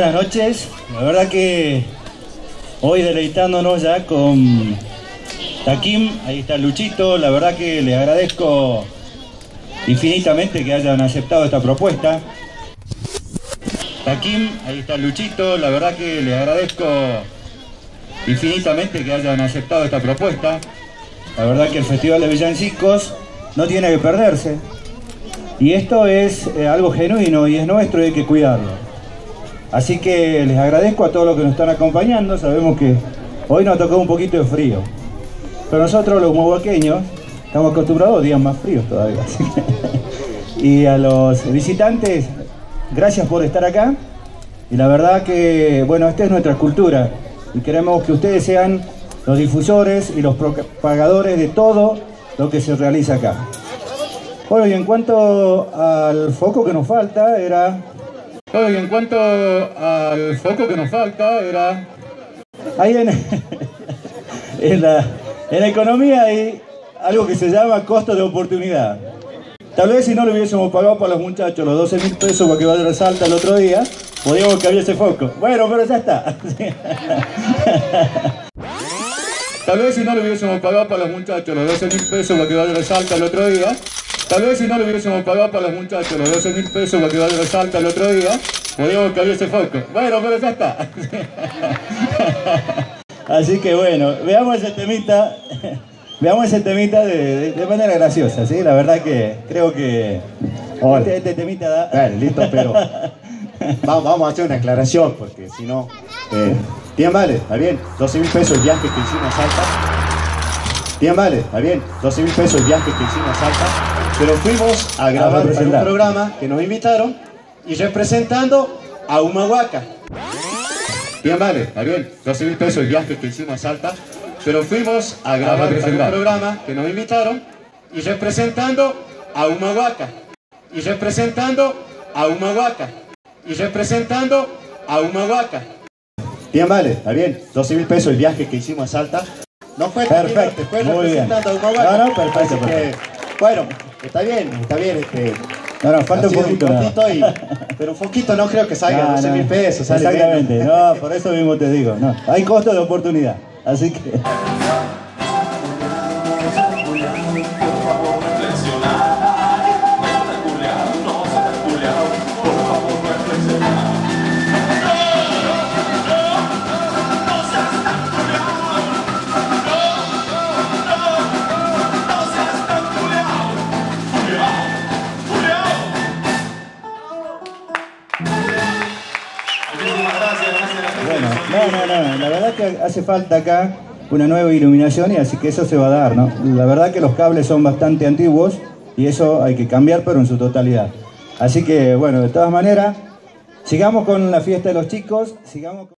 noches. La verdad que hoy deleitándonos ya con Takim, ahí está Luchito. La verdad que le agradezco infinitamente que hayan aceptado esta propuesta. Takim, ahí está Luchito. La verdad que le agradezco infinitamente que hayan aceptado esta propuesta. La verdad que el Festival de Villancicos no tiene que perderse. Y esto es eh, algo genuino y es nuestro y hay que cuidarlo. Así que les agradezco a todos los que nos están acompañando. Sabemos que hoy nos tocó un poquito de frío. Pero nosotros los mohuaqueños estamos acostumbrados a días más fríos todavía. y a los visitantes, gracias por estar acá. Y la verdad que, bueno, esta es nuestra cultura. Y queremos que ustedes sean los difusores y los propagadores de todo lo que se realiza acá. Bueno, y en cuanto al foco que nos falta, era... Y en cuanto al foco que nos falta, era... Ahí en, en, la, en la economía hay algo que se llama costo de oportunidad. Tal vez si no le hubiésemos pagado para los muchachos los 12 mil pesos para que vayan a Salta el otro día, podríamos que había ese foco. Bueno, pero ya está. Tal vez si no le hubiésemos pagado para los muchachos los 12 mil pesos para que vayan a Salta el otro día, tal vez si no le hubiésemos pagado para los muchachos los 12 mil pesos para que vayan a Salta el otro día, podríamos que había ese foco. Bueno, pero ya está. Así que bueno, veamos ese temita, veamos ese temita de, de- de manera graciosa, ¿sí? La verdad que creo que este, este temita da... Bueno, listo, pero vamos, vamos a hacer una aclaración porque si no, eh, bien vale, está bien, 12 mil pesos el viaje que hicimos a Salta. Bien vale, está bien, 12 mil pesos el viaje que hicimos a Salta, pero fuimos a grabar un programa que nos invitaron y representando a Humahuaca. Bien vale, está bien, 12 mil pesos el viaje que hicimos a Salta, pero fuimos a grabar un programa que nos invitaron y representando a Humahuaca y representando a Humahuaca y representando a Humahuaca. Bien, vale, está bien. 12 mil pesos el viaje que hicimos a Salta. No fue Perfecto, fue muy bien. representando a Humahuaca. No, no, perfecto, Así que, perfecto. bueno, está bien, está bien. Este, No, no, falta un poquito. nada. poquito y- pero un poquito no creo que salga No, 12 no. mil pesos. sale Exactamente, menos. no, por eso mismo te digo. No, hay costo de oportunidad. Así que. No, no, no, la verdad que hace falta acá una nueva iluminación y así que eso se va a dar, ¿no? La verdad que los cables son bastante antiguos y eso hay que cambiar, pero en su totalidad. Así que, bueno, de todas maneras, sigamos con la fiesta de los chicos, sigamos.